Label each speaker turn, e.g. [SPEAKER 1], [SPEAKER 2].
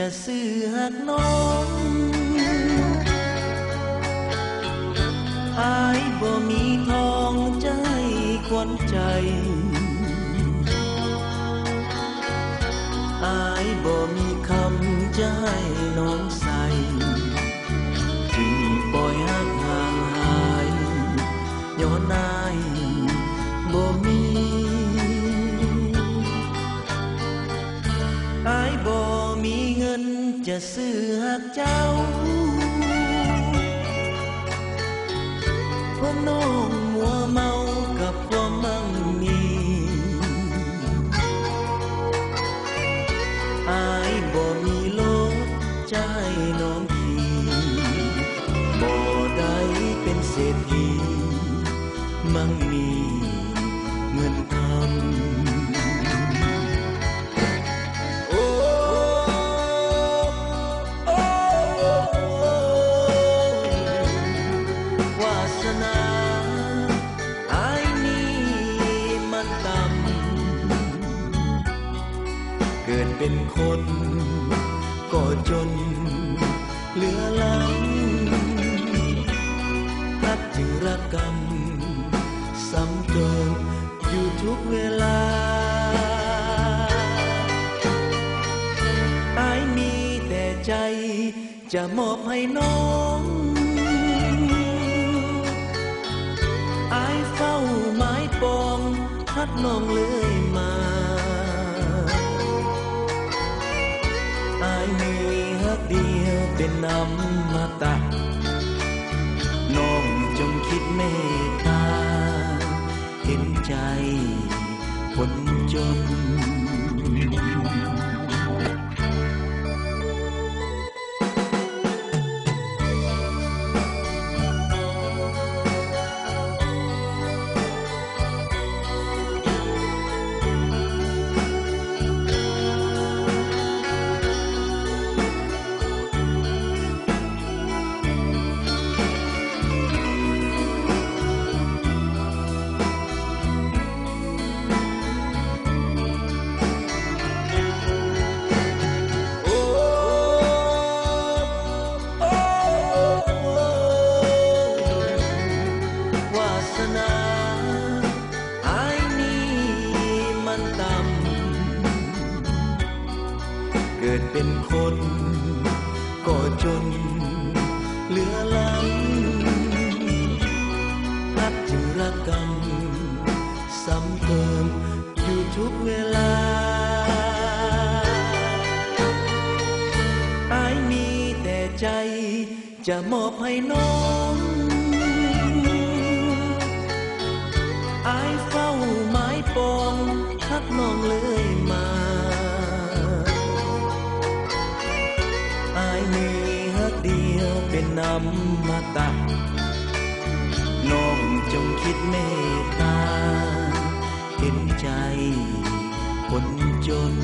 [SPEAKER 1] จะซื้อหักน้องอายบ่มีทองใจควนใจอายบ่มีคำจะให้น้องใส่จึงปล่อยหักห่างหายย้อนอา จะซื้อหักเจ้าเพราะน้องมัวเมากับความมั่งมีอายบ่มีรถจะให้น้องขี่บ่ได้เป็นเศรษฐีมั่งมี เป็นคน ก็จนเหลือหลังรักจึงรักกรรมซ้ำเติมอยู่ทุกเวลาอายมีแต่ใจจะมอบให้น้องอายเฝ้าไม้ปองพัดน้องเลยมา เป็นน้ำมาตะ น้องจงคิดเมตตา เห็นใจคนจน กิดเป็นคน ก็จนเหลือลังรักจึงรักกันซ้ำเติมอยู่ทุกเวลาอายมีแต่ใจจะมอบให้น้องอายเฝ้าไม้ปองทักน้องเลย เป็นนำมาตักน้องจงคิดเมตตาเห็นใจคนจน